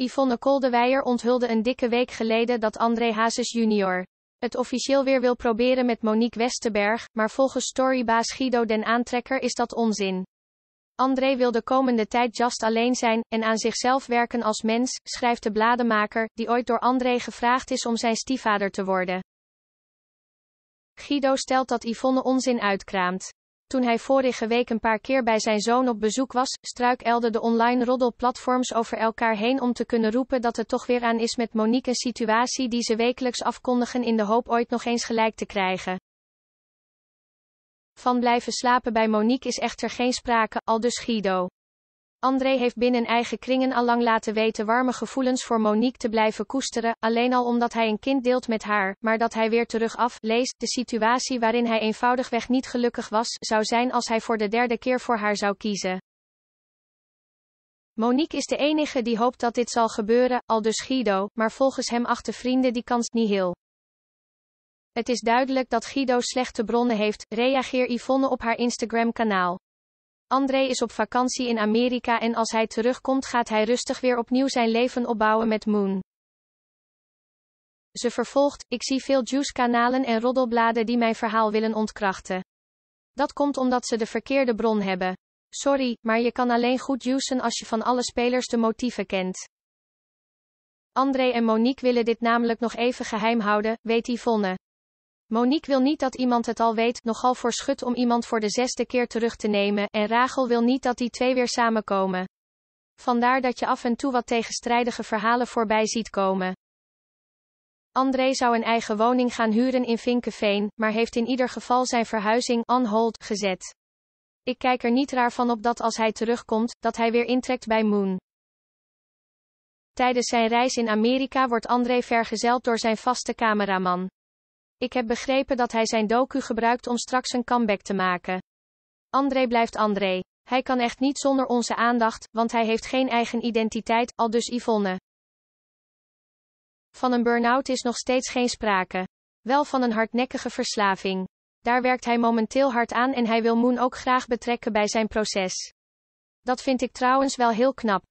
Yvonne Koldewijer onthulde een dikke week geleden dat André Hazes junior het officieel weer wil proberen met Monique Westerberg, maar volgens storybaas Guido den Aantrekker is dat onzin. André wil de komende tijd just alleen zijn, en aan zichzelf werken als mens, schrijft de blademaker, die ooit door André gevraagd is om zijn stiefvader te worden. Guido stelt dat Yvonne onzin uitkraamt. Toen hij vorige week een paar keer bij zijn zoon op bezoek was, struikelden de online roddelplatforms over elkaar heen om te kunnen roepen dat het toch weer aan is met Monique een situatie die ze wekelijks afkondigen in de hoop ooit nog eens gelijk te krijgen. Van blijven slapen bij Monique is echter geen sprake, aldus Guido. André heeft binnen eigen kringen allang laten weten warme gevoelens voor Monique te blijven koesteren, alleen al omdat hij een kind deelt met haar, maar dat hij weer terug af, leest, de situatie waarin hij eenvoudigweg niet gelukkig was, zou zijn als hij voor de derde keer voor haar zou kiezen. Monique is de enige die hoopt dat dit zal gebeuren, aldus Guido, maar volgens hem achten vrienden die kans niet heel. Het is duidelijk dat Guido slechte bronnen heeft, reageer Yvonne op haar Instagram-kanaal. André is op vakantie in Amerika en als hij terugkomt gaat hij rustig weer opnieuw zijn leven opbouwen met Moon. Ze vervolgt, ik zie veel juice-kanalen en roddelbladen die mijn verhaal willen ontkrachten. Dat komt omdat ze de verkeerde bron hebben. Sorry, maar je kan alleen goed juicen als je van alle spelers de motieven kent. André en Monique willen dit namelijk nog even geheim houden, weet Yvonne. Monique wil niet dat iemand het al weet, nogal voor schut om iemand voor de zesde keer terug te nemen, en Rachel wil niet dat die twee weer samenkomen. Vandaar dat je af en toe wat tegenstrijdige verhalen voorbij ziet komen. André zou een eigen woning gaan huren in Vinkeveen, maar heeft in ieder geval zijn verhuizing on hold gezet. Ik kijk er niet raar van op dat als hij terugkomt, dat hij weer intrekt bij Moon. Tijdens zijn reis in Amerika wordt André vergezeld door zijn vaste cameraman. Ik heb begrepen dat hij zijn docu gebruikt om straks een comeback te maken. André blijft André. Hij kan echt niet zonder onze aandacht, want hij heeft geen eigen identiteit, al dus Yvonne. Van een burn-out is nog steeds geen sprake. Wel van een hardnekkige verslaving. Daar werkt hij momenteel hard aan en hij wil Moon ook graag betrekken bij zijn proces. Dat vind ik trouwens wel heel knap.